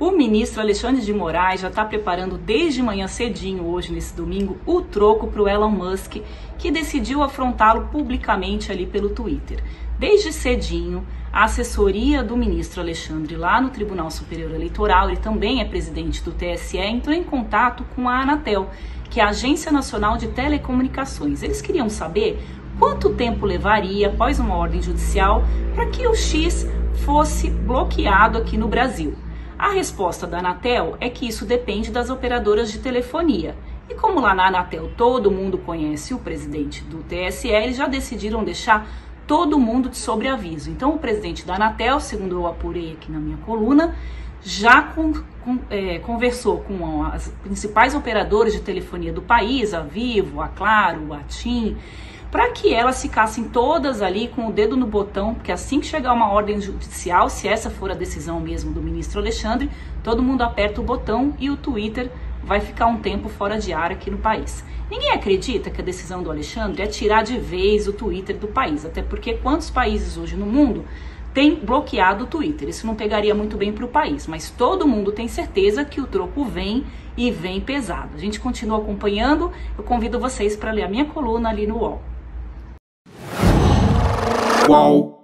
O ministro Alexandre de Moraes já está preparando desde manhã cedinho, hoje, nesse domingo, o troco para o Elon Musk, que decidiu afrontá-lo publicamente ali pelo Twitter. Desde cedinho, a assessoria do ministro Alexandre lá no Tribunal Superior Eleitoral, ele também é presidente do TSE, entrou em contato com a Anatel, que é a Agência Nacional de Telecomunicações. Eles queriam saber quanto tempo levaria, após uma ordem judicial, para que o X fosse bloqueado aqui no Brasil. A resposta da Anatel é que isso depende das operadoras de telefonia. E como lá na Anatel todo mundo conhece o presidente do TSE, eles já decidiram deixar todo mundo de sobreaviso. Então, o presidente da Anatel, segundo eu apurei aqui na minha coluna, já com, com, é, conversou com as principais operadoras de telefonia do país, a Vivo, a Claro, a TIM, para que elas ficassem todas ali com o dedo no botão, porque assim que chegar uma ordem judicial, se essa for a decisão mesmo do ministro Alexandre, todo mundo aperta o botão e o Twitter vai ficar um tempo fora de ar aqui no país. Ninguém acredita que a decisão do Alexandre é tirar de vez o Twitter do país, até porque quantos países hoje no mundo têm bloqueado o Twitter? Isso não pegaria muito bem para o país, mas todo mundo tem certeza que o troco vem e vem pesado. A gente continua acompanhando, eu convido vocês para ler a minha coluna ali no UOL. Qual?